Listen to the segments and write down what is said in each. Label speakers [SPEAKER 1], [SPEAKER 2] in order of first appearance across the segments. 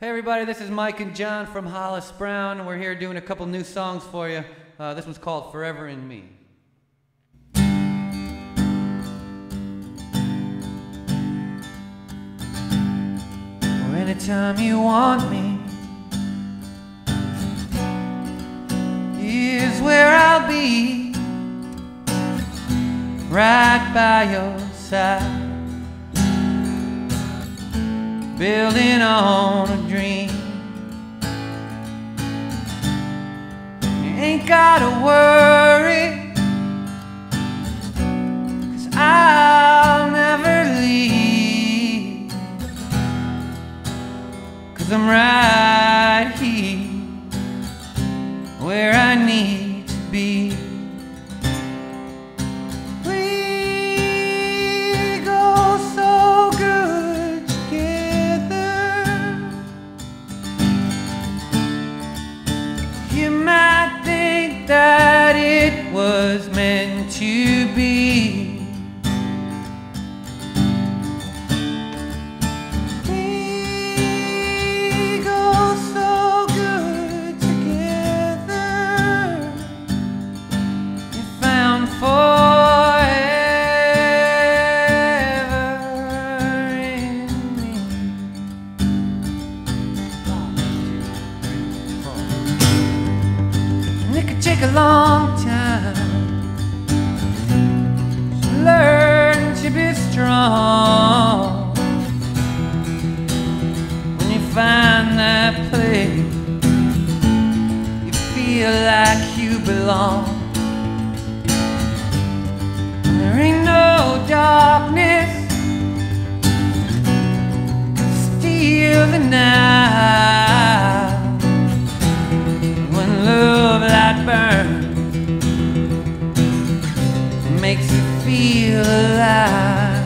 [SPEAKER 1] Hey everybody, this is Mike and John from Hollis Brown. We're here doing a couple new songs for you. Uh, this one's called Forever in Me. Anytime you want me is where I'll be, right by your side building a dream. You ain't gotta worry, cause I'll never leave. Cause I'm right here where I need And it could take a long time to learn to be strong. When you find that place, you feel like you belong. feel alive.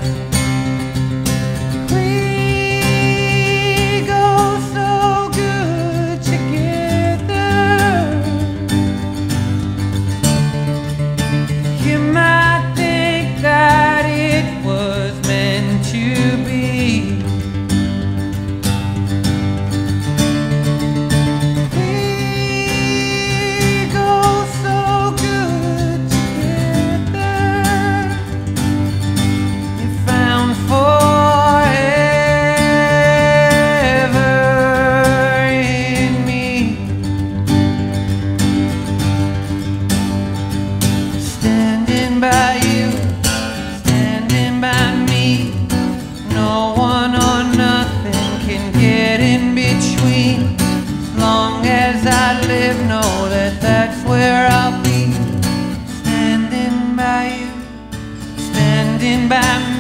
[SPEAKER 1] by